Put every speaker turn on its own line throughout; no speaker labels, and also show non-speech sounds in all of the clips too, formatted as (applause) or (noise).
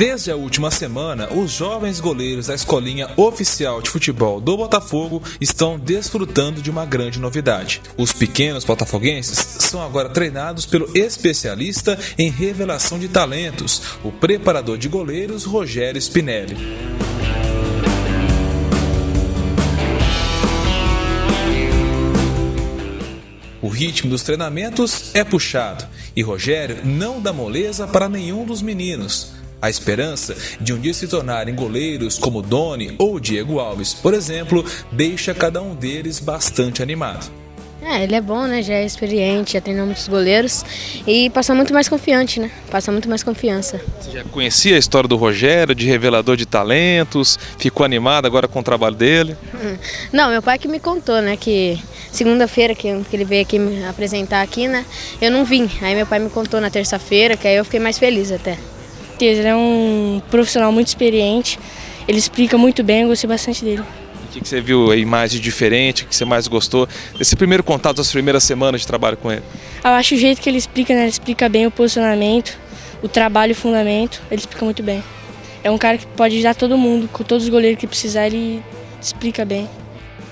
Desde a última semana, os jovens goleiros da escolinha oficial de futebol do Botafogo estão desfrutando de uma grande novidade. Os pequenos botafoguenses são agora treinados pelo especialista em revelação de talentos, o preparador de goleiros Rogério Spinelli. O ritmo dos treinamentos é puxado e Rogério não dá moleza para nenhum dos meninos. A esperança de um dia se tornarem goleiros como Doni ou Diego Alves, por exemplo, deixa cada um deles bastante animado.
É, ele é bom, né? Já é experiente, já treinou muitos goleiros e passa muito mais confiante, né? Passa muito mais confiança.
Você já conhecia a história do Rogério, de revelador de talentos? Ficou animado agora com o trabalho dele?
Não, meu pai que me contou, né? Que segunda-feira que, que ele veio aqui me apresentar aqui, né? Eu não vim. Aí meu pai me contou na terça-feira, que aí eu fiquei mais feliz até
certeza, ele é um profissional muito experiente, ele explica muito bem, eu gostei bastante dele.
O que, você viu aí mais de diferente, o que você mais gostou desse primeiro contato, das primeiras semanas de trabalho com ele?
Eu acho o jeito que ele explica, né? Ele explica bem o posicionamento, o trabalho e o fundamento, ele explica muito bem. É um cara que pode ajudar todo mundo, com todos os goleiros que precisar, ele explica bem.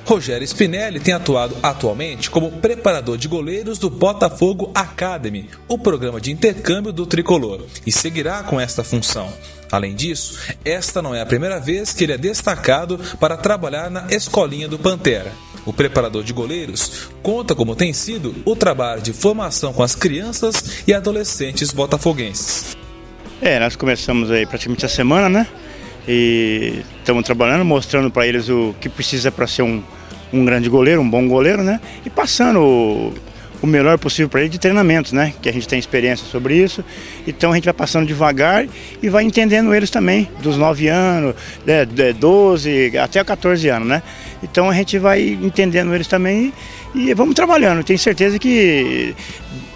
Rogério Spinelli tem atuado atualmente como preparador de goleiros do Botafogo Academy, o programa de intercâmbio do tricolor, e seguirá com esta função. Além disso, esta não é a primeira vez que ele é destacado para trabalhar na escolinha do Pantera. O preparador de goleiros conta como tem sido o trabalho de formação com as crianças e adolescentes botafoguenses.
É, nós começamos aí praticamente a semana, né? E estamos trabalhando, mostrando para eles o que precisa para ser um, um grande goleiro, um bom goleiro, né? E passando o, o melhor possível para ele de treinamento, né? Que a gente tem experiência sobre isso. Então a gente vai passando devagar e vai entendendo eles também, dos 9 anos, né, 12 até 14 anos, né? Então a gente vai entendendo eles também e vamos trabalhando. Tenho certeza que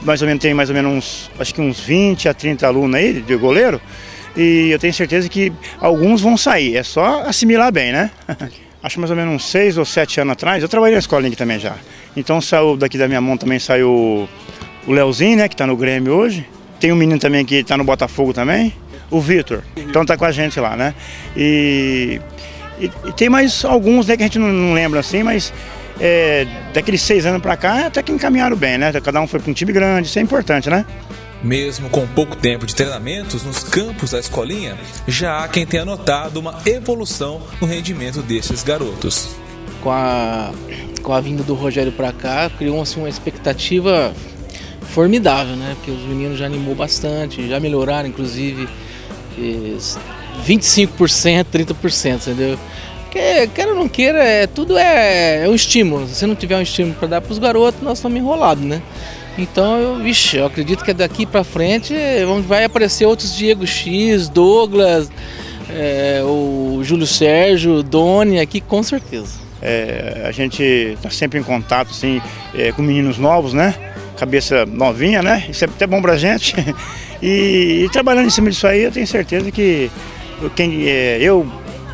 mais ou menos tem mais ou menos uns, acho que uns 20 a 30 alunos aí de goleiro. E eu tenho certeza que alguns vão sair. É só assimilar bem, né? (laughs) acho mais ou menos uns seis ou sete anos atrás, eu trabalhei na escola aqui também já. Então saiu daqui da minha mão também saiu o Leozinho, né, que está no Grêmio hoje. Tem um menino também que está no Botafogo também, o Vitor. Então tá com a gente lá, né? E, e, e, tem mais alguns né, que a gente não, não lembra assim, mas é, daqueles seis anos para cá até que encaminharam bem, né? Cada um foi para um time grande, isso é importante, né?
Mesmo com pouco tempo de treinamentos nos campos da escolinha, já há quem tenha notado uma evolução no rendimento desses garotos.
Com a, com a vinda do Rogério para cá, criou-se uma expectativa formidável, né? Porque os meninos já animou bastante, já melhoraram, inclusive 25%, 30%, entendeu? Porque, queira ou não queira, é, tudo é, é um estímulo. Se não tiver um estímulo para dar para os garotos, nós estamos enrolados, né? Então, eu, vixe, eu acredito que daqui para frente vai aparecer outros Diego X, Douglas, é, o Júlio Sérgio, Doni aqui, com certeza.
É, a gente está sempre em contato assim, é, com meninos novos, né? Cabeça novinha, né? Isso é até bom pra gente. (laughs) E, e trabalhando em cima disso aí, eu tenho certeza que quem, eu,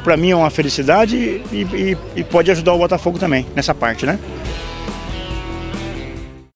para mim, é uma felicidade e, e, e pode ajudar o Botafogo também nessa parte, né?